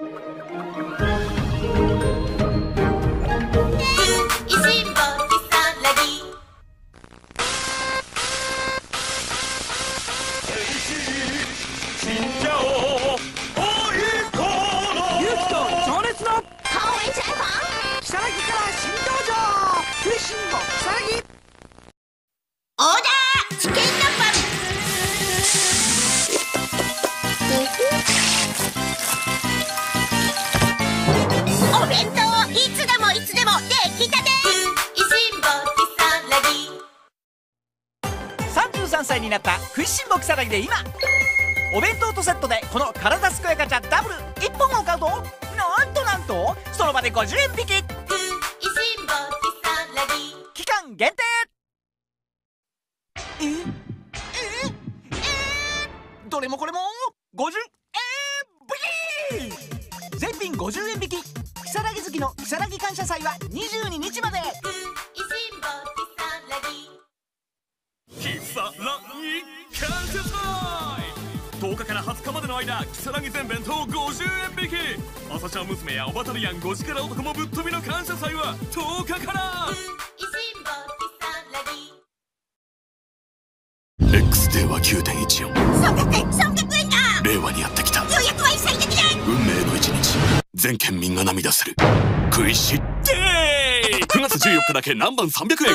オーダー弁当をいつでもいつでも出来たて。33歳になった食いしん坊草薙で今お弁当とセットでこの体健やかちゃダブル1本を買うとなんとなんとその場で50円引き。期間限定。えええどれもこれも50円引き。全品50円引き。の草薙感謝祭は22日まで。10日から20日までの間木更木全弁当50円引き。朝ちゃん娘やおバタリアン5時から男もぶっ飛びの感謝祭は10日から。X デーは9.14 300円300円だ。令和にやってきた全県民が涙する。食いしって9 月14日だけ何番300円。